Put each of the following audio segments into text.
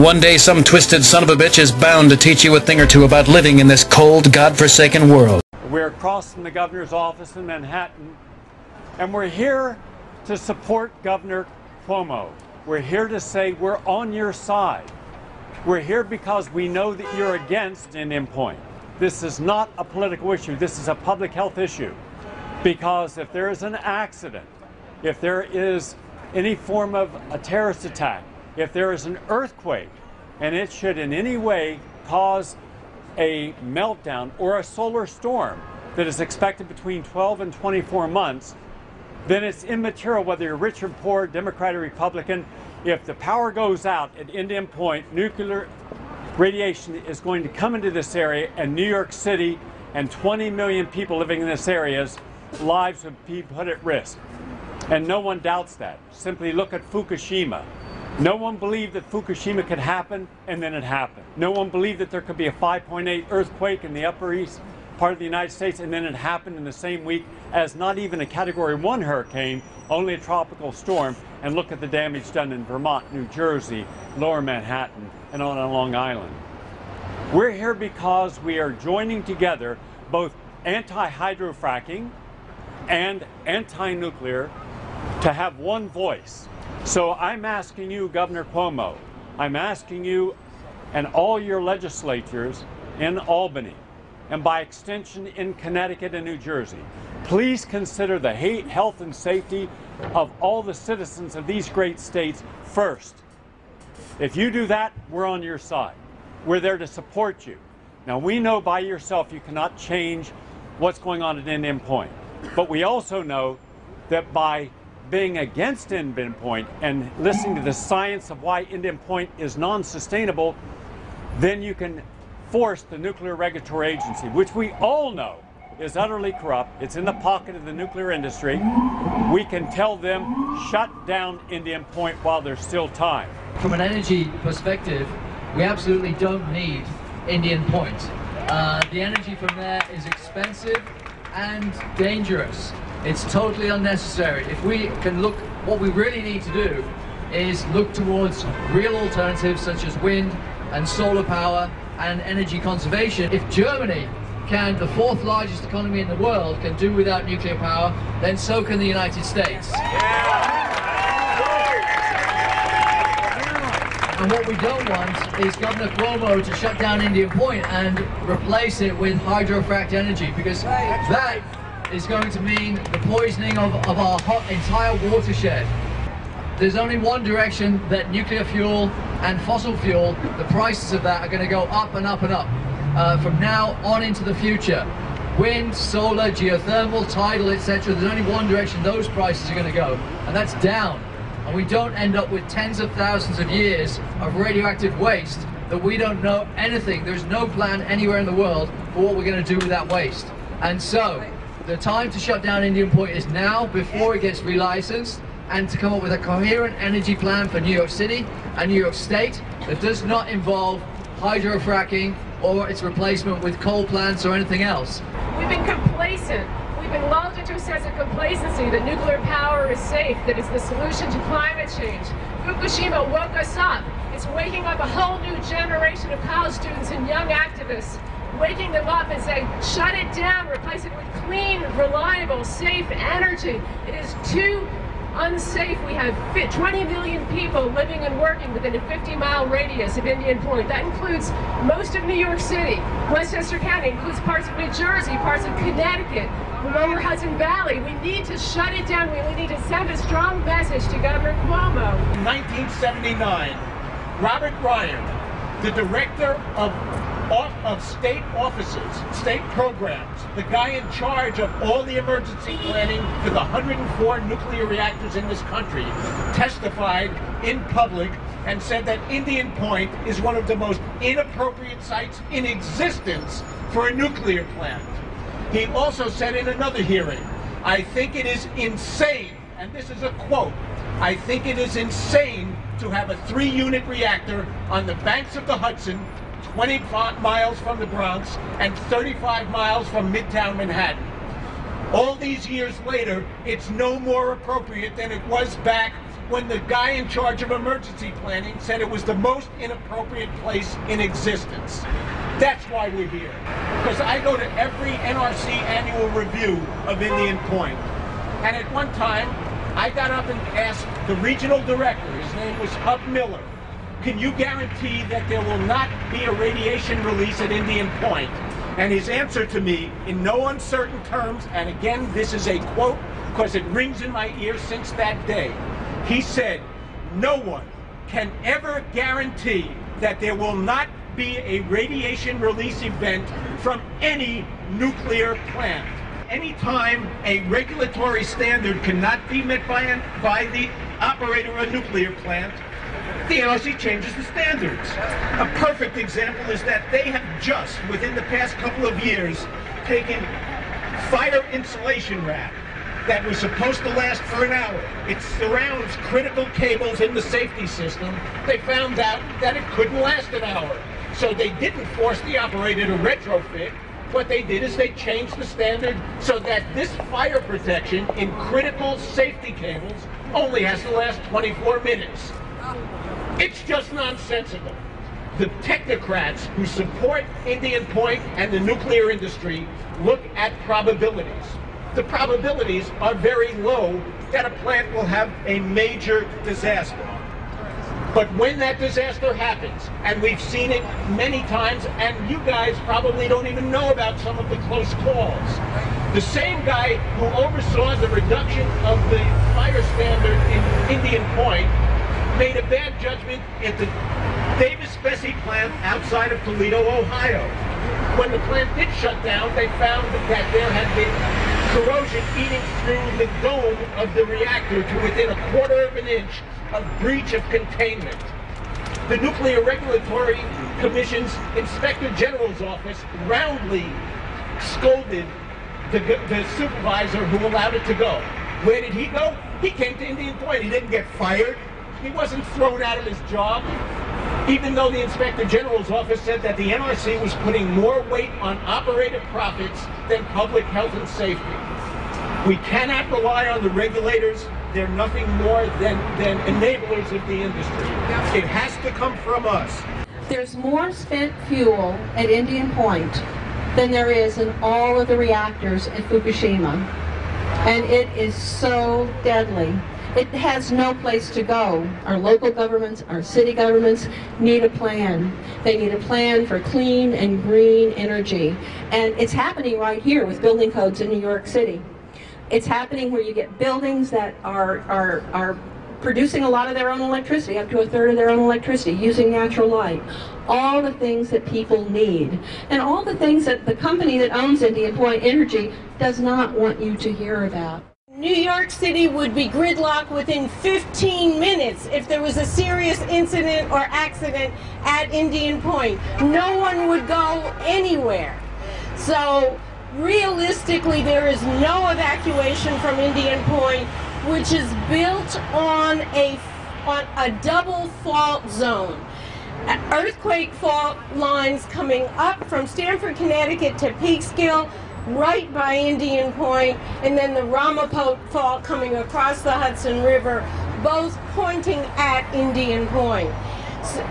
One day some twisted son of a bitch is bound to teach you a thing or two about living in this cold, godforsaken world. We're across from the governor's office in Manhattan, and we're here to support Governor Cuomo. We're here to say we're on your side. We're here because we know that you're against Indian Point. This is not a political issue. This is a public health issue. Because if there is an accident, if there is any form of a terrorist attack, if there is an earthquake, and it should in any way cause a meltdown or a solar storm that is expected between 12 and 24 months, then it's immaterial whether you're rich or poor, Democrat or Republican. If the power goes out at Indian Point, nuclear radiation is going to come into this area, and New York City and 20 million people living in this area's lives would be put at risk. And no one doubts that. Simply look at Fukushima. No one believed that Fukushima could happen, and then it happened. No one believed that there could be a 5.8 earthquake in the Upper East part of the United States, and then it happened in the same week as not even a Category 1 hurricane, only a tropical storm. And look at the damage done in Vermont, New Jersey, Lower Manhattan, and on Long Island. We're here because we are joining together both anti-hydrofracking and anti-nuclear to have one voice. So I'm asking you, Governor Cuomo, I'm asking you and all your legislatures in Albany, and by extension in Connecticut and New Jersey, please consider the hate, health and safety of all the citizens of these great states first. If you do that, we're on your side. We're there to support you. Now, we know by yourself you cannot change what's going on at Indian Point. But we also know that by being against Indian Point and listening to the science of why Indian Point is non sustainable, then you can force the Nuclear Regulatory Agency, which we all know is utterly corrupt. It's in the pocket of the nuclear industry. We can tell them, shut down Indian Point while there's still time. From an energy perspective, we absolutely don't need Indian Point. Uh, the energy from there is expensive and dangerous. It's totally unnecessary. If we can look, what we really need to do is look towards real alternatives such as wind and solar power and energy conservation. If Germany can, the fourth largest economy in the world, can do without nuclear power, then so can the United States. And what we don't want is Governor Cuomo to shut down Indian Point and replace it with hydrofracked energy because that is going to mean the poisoning of, of our entire watershed. There's only one direction that nuclear fuel and fossil fuel, the prices of that are going to go up and up and up uh, from now on into the future. Wind, solar, geothermal, tidal, etc. There's only one direction those prices are going to go, and that's down. And we don't end up with tens of thousands of years of radioactive waste that we don't know anything. There's no plan anywhere in the world for what we're going to do with that waste. And so, the time to shut down Indian Point is now, before it gets relicensed and to come up with a coherent energy plan for New York City and New York State that does not involve hydrofracking or its replacement with coal plants or anything else. We've been complacent. We've been lulled into a sense of complacency that nuclear power is safe, that it's the solution to climate change. Fukushima woke us up. It's waking up a whole new generation of college students and young activists waking them up and saying, shut it down, replace it with clean, reliable, safe energy. It is too unsafe. We have 20 million people living and working within a 50 mile radius of Indian Point. That includes most of New York City, Westchester County, includes parts of New Jersey, parts of Connecticut, the lower Hudson Valley. We need to shut it down. We need to send a strong message to Governor Cuomo. In 1979, Robert Ryan, the director of of state offices, state programs, the guy in charge of all the emergency planning for the 104 nuclear reactors in this country, testified in public and said that Indian Point is one of the most inappropriate sites in existence for a nuclear plant. He also said in another hearing, I think it is insane, and this is a quote, I think it is insane to have a three-unit reactor on the banks of the Hudson 20 miles from the Bronx and 35 miles from Midtown Manhattan. All these years later, it's no more appropriate than it was back when the guy in charge of emergency planning said it was the most inappropriate place in existence. That's why we're here. Because I go to every NRC annual review of Indian Point. And at one time, I got up and asked the regional director, his name was Hub Miller, can you guarantee that there will not be a radiation release at Indian Point? And his answer to me, in no uncertain terms, and again, this is a quote because it rings in my ear since that day, he said, no one can ever guarantee that there will not be a radiation release event from any nuclear plant. Anytime a regulatory standard cannot be met by, an, by the operator of a nuclear plant, the NRC changes the standards. A perfect example is that they have just, within the past couple of years, taken fire insulation wrap that was supposed to last for an hour. It surrounds critical cables in the safety system. They found out that it couldn't last an hour. So they didn't force the operator to retrofit. What they did is they changed the standard so that this fire protection in critical safety cables only has to last 24 minutes. It's just nonsensical. The technocrats who support Indian Point and the nuclear industry look at probabilities. The probabilities are very low that a plant will have a major disaster. But when that disaster happens, and we've seen it many times, and you guys probably don't even know about some of the close calls. The same guy who oversaw the reduction of the fire standard in Indian Point made a bad judgment at the Davis Besse plant outside of Toledo, Ohio. When the plant did shut down, they found that there had been corrosion eating through the dome of the reactor to within a quarter of an inch of breach of containment. The Nuclear Regulatory Commission's Inspector General's office roundly scolded the, the supervisor who allowed it to go. Where did he go? He came to Indian Point. He didn't get fired. He wasn't thrown out of his job. Even though the Inspector General's office said that the NRC was putting more weight on operator profits than public health and safety. We cannot rely on the regulators they're nothing more than, than enablers of the industry. It has to come from us. There's more spent fuel at Indian Point than there is in all of the reactors at Fukushima. And it is so deadly. It has no place to go. Our local governments, our city governments need a plan. They need a plan for clean and green energy. And it's happening right here with building codes in New York City. It's happening where you get buildings that are, are, are producing a lot of their own electricity, up to a third of their own electricity, using natural light. All the things that people need. And all the things that the company that owns Indian Point Energy does not want you to hear about. New York City would be gridlocked within 15 minutes if there was a serious incident or accident at Indian Point. No one would go anywhere. So realistically, there is no evacuation from Indian Point, which is built on a, on a double fault zone. Earthquake fault lines coming up from Stamford, Connecticut to Peekskill, right by Indian Point, and then the Ramapo fault coming across the Hudson River, both pointing at Indian Point.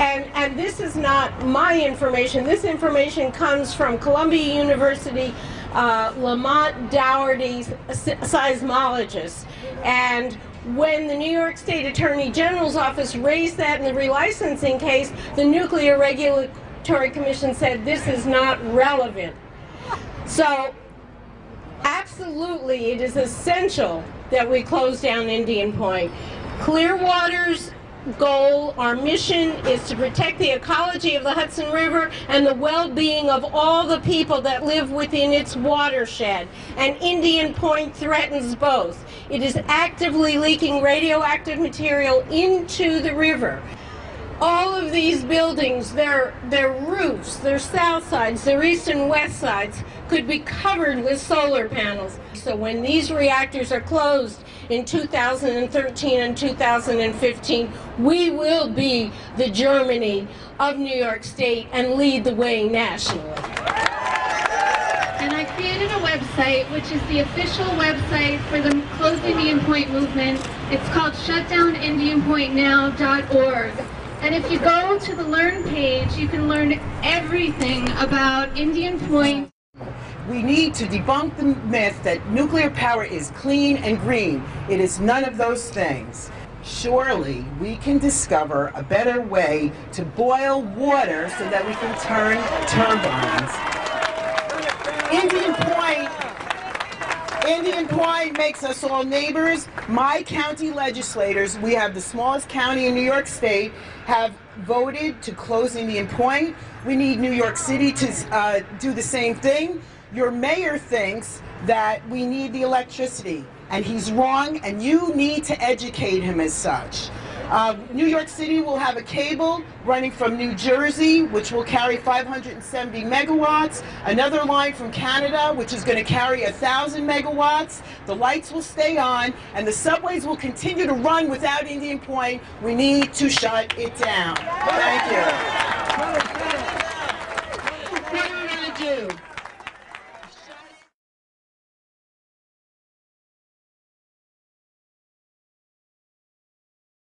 And, and this is not my information. This information comes from Columbia University uh, Lamont Doherty seismologist. And when the New York State Attorney General's office raised that in the relicensing case, the Nuclear Regulatory Commission said this is not relevant. So absolutely it is essential that we close down Indian Point. Clearwater's goal, our mission is to protect the ecology of the Hudson River and the well-being of all the people that live within its watershed. And Indian Point threatens both. It is actively leaking radioactive material into the river all of these buildings, their, their roofs, their south sides, their east and west sides, could be covered with solar panels. So when these reactors are closed in 2013 and 2015, we will be the Germany of New York State and lead the way nationally. And I created a website, which is the official website for the Closed Indian Point movement, It's called shutdownindianpointnow.org. And if you go to the Learn page, you can learn everything about Indian Point. We need to debunk the myth that nuclear power is clean and green. It is none of those things. Surely we can discover a better way to boil water so that we can turn turbines. Indian Point Indian Point makes us all neighbors. My county legislators, we have the smallest county in New York State, have voted to close Indian Point. We need New York City to uh, do the same thing. Your mayor thinks that we need the electricity, and he's wrong, and you need to educate him as such. Uh, New York City will have a cable running from New Jersey, which will carry 570 megawatts. Another line from Canada, which is going to carry 1,000 megawatts. The lights will stay on, and the subways will continue to run without Indian Point. We need to shut it down. Thank you.